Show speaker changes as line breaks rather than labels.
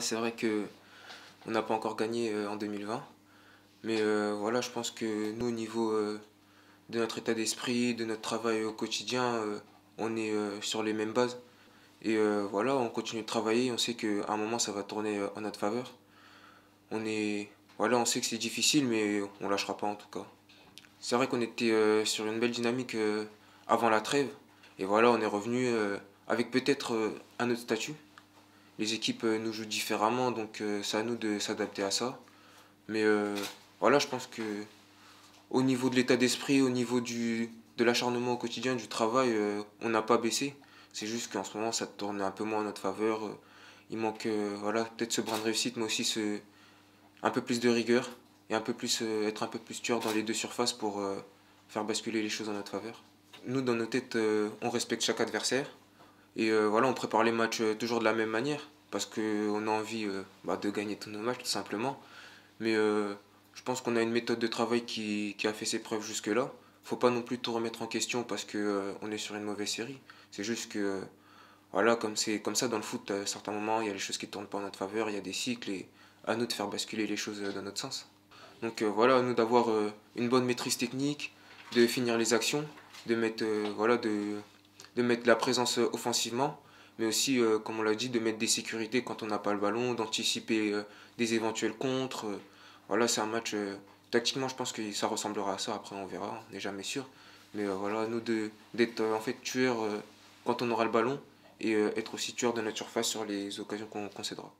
c'est vrai que on n'a pas encore gagné euh, en 2020. Mais euh, voilà, je pense que nous, au niveau euh, de notre état d'esprit, de notre travail au quotidien, on est sur les mêmes bases. Et voilà, on continue de travailler, on sait qu'à un moment, ça va tourner en notre faveur. On, est, voilà, on sait que c'est difficile, mais on lâchera pas en tout cas. C'est vrai qu'on était sur une belle dynamique avant la trêve. Et voilà, on est revenu avec peut-être un autre statut les équipes euh, nous jouent différemment, donc euh, c'est à nous de s'adapter à ça. Mais euh, voilà, je pense que au niveau de l'état d'esprit, au niveau du, de l'acharnement au quotidien, du travail, on n'a pas baissé. C'est juste qu'en ce moment, ça tourne un peu moins en notre faveur. Il manque voilà, peut-être ce brin de réussite, mais aussi ce, un peu plus de rigueur et un peu plus, être un peu plus tueur dans les deux surfaces pour faire basculer les choses en notre faveur. Nous, dans nos têtes, on respecte chaque adversaire. Et euh, voilà, on prépare les matchs euh, toujours de la même manière, parce qu'on a envie euh, bah, de gagner tous nos matchs, tout simplement. Mais je pense qu'on a une méthode de travail qui, qui a fait ses preuves jusque-là. faut pas non plus tout remettre en question parce qu'on on est sur une mauvaise série. C'est juste que, voilà, comme c'est comme ça dans le foot, à certains moments, il y a les choses qui ne tournent pas en notre faveur, il y a des cycles, et à nous de faire basculer les choses dans notre sens. Donc voilà, à nous d'avoir une bonne maîtrise technique, de finir les actions, de mettre, voilà, de de mettre la présence euh, offensivement, mais aussi, euh, comme on l'a dit, de mettre des sécurités quand on n'a pas le ballon, d'anticiper euh, des éventuels contres. voilà, c'est un match. tactiquement, je pense que ça ressemblera à ça. Après, on verra, on n'est jamais sûr. Mais voilà, nous d'être en fait tueurs quand on aura le ballon et être aussi tueurs de notre surface sur les occasions qu'on concédera.